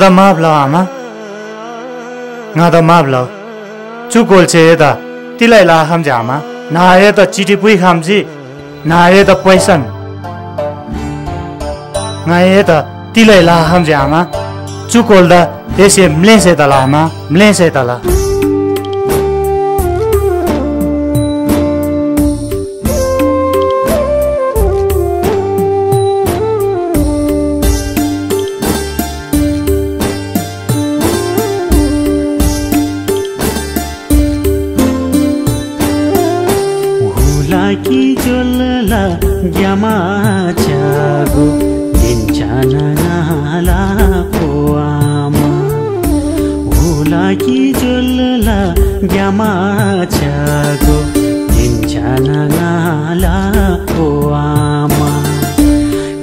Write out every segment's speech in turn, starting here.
त मा भ्लामा भुकोल चा यता तिलाई ला लाखाम आमा नआ त चिठी पु नैसन त तिलाई लाखाम जे आमा चुकोल त ला आमा ब्लेस यता ला पोआमा होला कि जोलला ग्यामा छागो दिन्छान नाला पोआमा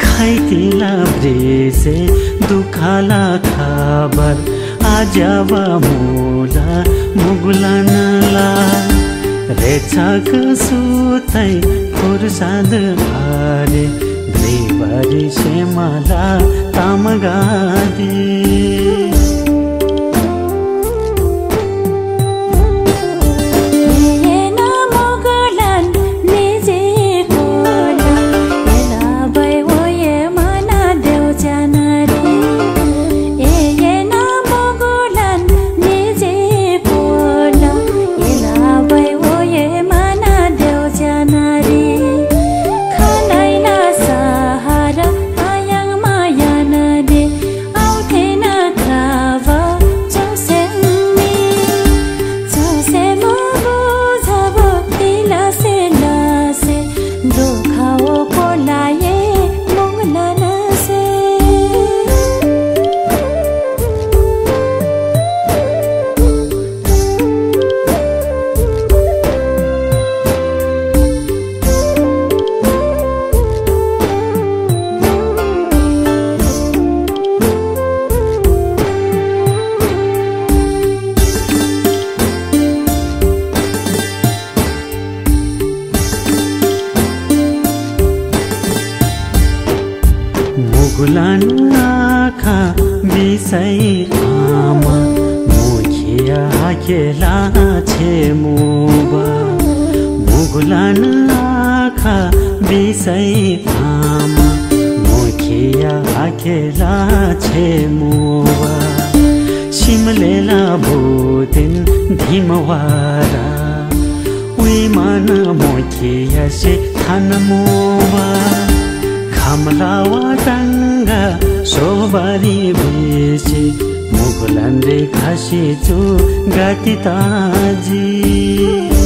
खाइतिला ब्रेसे दुखाला खबर आजावा मुला मुगुलानला रेछाक सुतै फुर्साद सेमाला तामगादे Yo आखा बिसै आमा मुखिया खेला छे मुबा। मुगुलान आखा बिसै आमा मुखिया खेला छे मुबा। सिमलेला भूतिन धिमवारा। उइ मान मुखिया से थान मुबा। खामलावा टाङ्गा सोबारी बेसी मुगुलान्रे खासी चु गाती ताजी।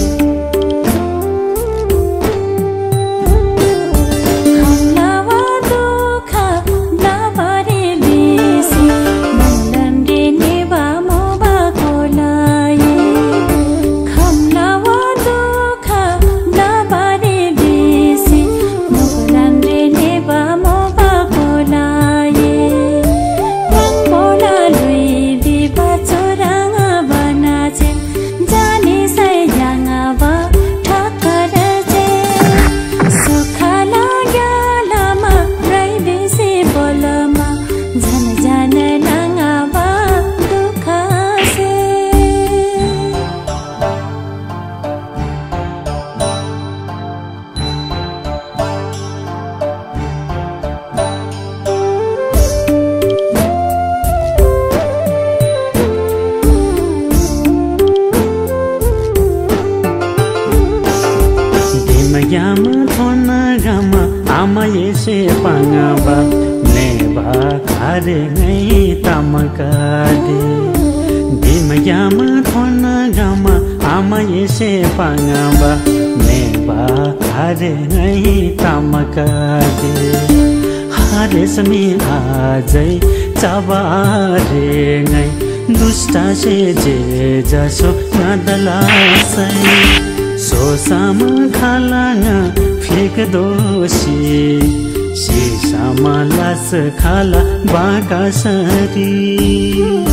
गामा आमा येसे पाङाबा नेबा खारे नै तामकादे दिम यामा थोन गामा आमा येसे पाङाबा नेबा खारे नै तामकादे हारे समी आजै चाबारे नै दुष्टा से जे जसो नदलासै सोसामा खालाना फेक दोषी सिसामा लास खाला बाका सरी।